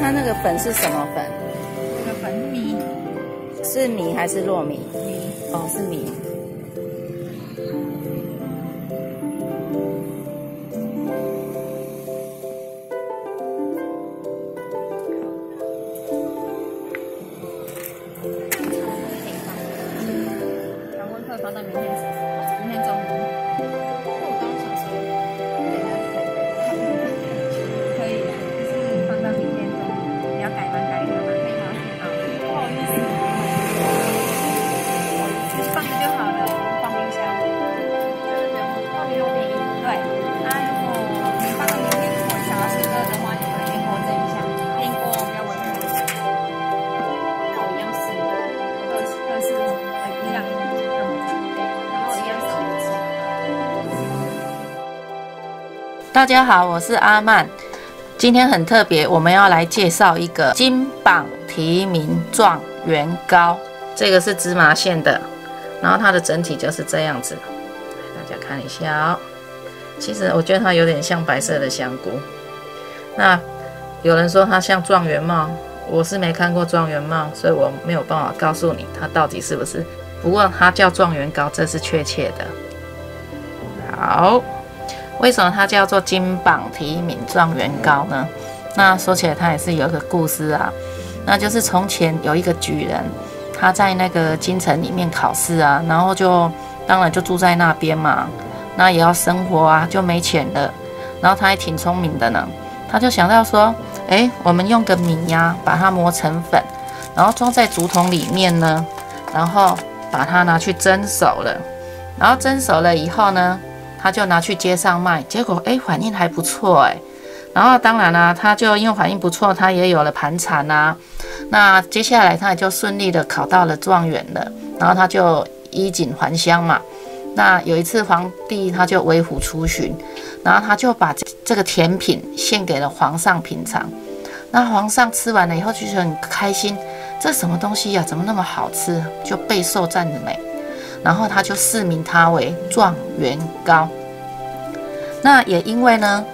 它那个粉是什么粉？这个粉米是米还是糯米？米，哦，是米。常温课放到明天，大家好，我是阿曼。今天很特别，我们要来介绍一个金榜题名状元糕。这个是芝麻馅的，然后它的整体就是这样子，大家看一下哦。其实我觉得它有点像白色的香菇。那有人说它像状元帽，我是没看过状元帽，所以我没有办法告诉你它到底是不是。不过它叫状元糕，这是确切的。好。为什么它叫做金榜题名状元糕呢？那说起来，它也是有一个故事啊。那就是从前有一个举人，他在那个京城里面考试啊，然后就当然就住在那边嘛，那也要生活啊，就没钱了。然后他还挺聪明的呢，他就想到说，哎，我们用个米呀，把它磨成粉，然后装在竹筒里面呢，然后把它拿去蒸熟了。然后蒸熟了以后呢，他就拿去街上卖，结果哎反应还不错哎，然后当然啦、他就因为反应不错，他也有了盘缠呐。那接下来他也就顺利的考到了状元了，然后他就衣锦还乡嘛。那有一次皇帝他就为虎出巡，然后他就把这这个甜品献给了皇上品尝。那皇上吃完了以后就是很开心，这什么东西呀、怎么那么好吃？就备受赞美。然后他就赐名他为状元糕。那也因为呢，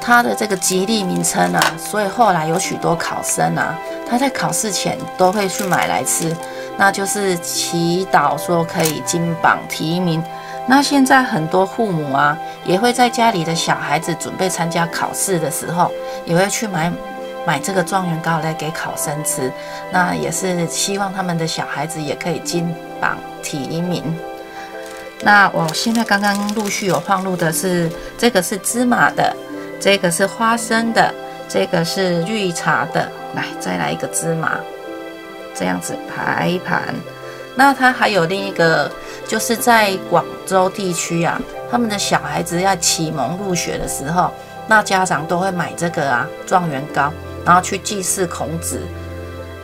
它的这个吉利名称啊，所以后来有许多考生啊，他在考试前都会去买来吃，那就是祈祷说可以金榜题名。那现在很多父母啊，也会在家里的小孩子准备参加考试的时候，也会去买买这个状元糕来给考生吃。那也是希望他们的小孩子也可以金榜题名。那我现在刚刚陆续有放入的是，这个是芝麻的，这个是花生的，这个是绿茶的。来，再来一个芝麻，这样子排一盘。那它还有另一个，就是在广州地区啊，他们的小孩子要启蒙入学的时候，那家长都会买这个啊状元糕，然后去祭祀孔子。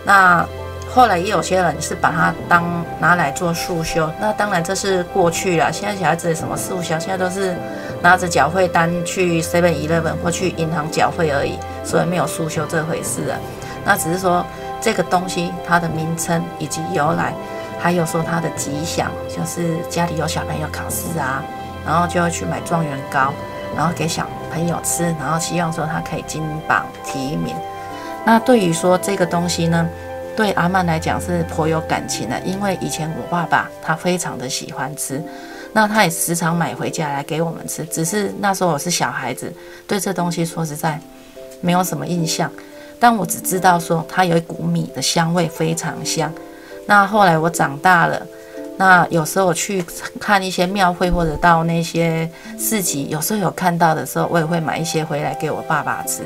那后来也有些人是把它当拿来做束修，那当然这是过去了。现在小孩子什么束修，现在都是拿着缴费单去 Seven Eleven 或去银行缴费而已，所以没有束修这回事啊。那只是说这个东西它的名称以及由来，还有说它的吉祥，就是家里有小朋友考试啊，然后就要去买状元糕，然后给小朋友吃，然后希望说他可以金榜题名。那对于说这个东西呢，对阿曼来讲是颇有感情的，因为以前我爸爸他非常的喜欢吃，那他也时常买回家来给我们吃。只是那时候我是小孩子，对这东西说实在没有什么印象，但我只知道说它有一股米的香味，非常香。那后来我长大了，那有时候我去看一些庙会或者到那些市集，有时候有看到的时候，我也会买一些回来给我爸爸吃。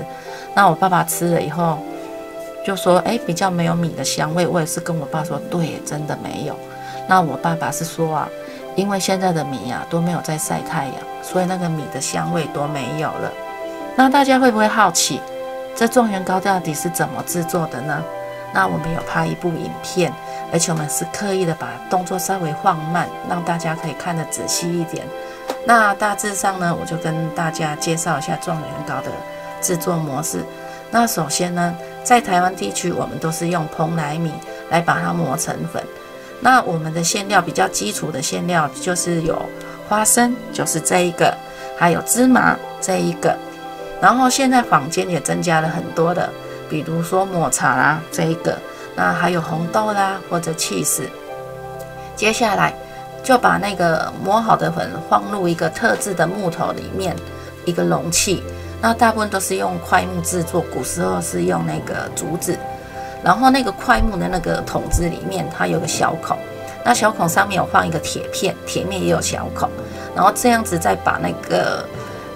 那我爸爸吃了以后。就说哎，比较没有米的香味。我也是跟我爸说，对，真的没有。那我爸爸是说啊，因为现在的米啊都没有在晒太阳，所以那个米的香味都没有了。那大家会不会好奇，这状元糕到底是怎么制作的呢？那我们有拍一部影片，而且我们是刻意的把动作稍微放慢，让大家可以看得仔细一点。那大致上呢，我就跟大家介绍一下状元糕的制作模式。那首先呢，在台湾地区，我们都是用蓬莱米来把它磨成粉。那我们的馅料比较基础的馅料就是有花生，就是这一个，还有芝麻这一个。然后现在坊间也增加了很多的比如说抹茶啦这一个，那还有红豆啦或者 cheese。接下来就把那个磨好的粉放入一个特制的木头里面，一个容器。那大部分都是用块木制作，古时候是用那个竹子。然后那个块木的那个桶子里面，它有个小孔，那小孔上面有放一个铁片，铁面也有小孔。然后这样子再把那个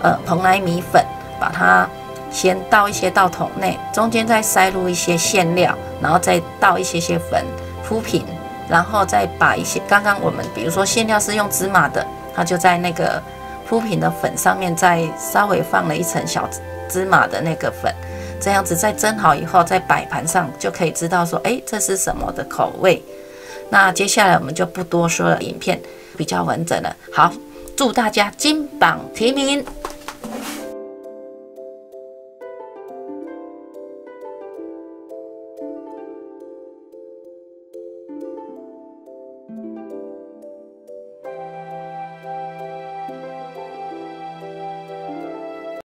呃蓬莱米粉，把它先倒一些到桶内，中间再塞入一些馅料，然后再倒一些些粉铺平，然后再把一些刚刚我们比如说馅料是用芝麻的，它就在那个铺平的粉上面再稍微放了一层小芝麻的那个粉。这样子再蒸好以后，在摆盘上就可以知道说，哎，这是什么的口味。那接下来我们就不多说了，影片比较完整了。好，祝大家金榜题名。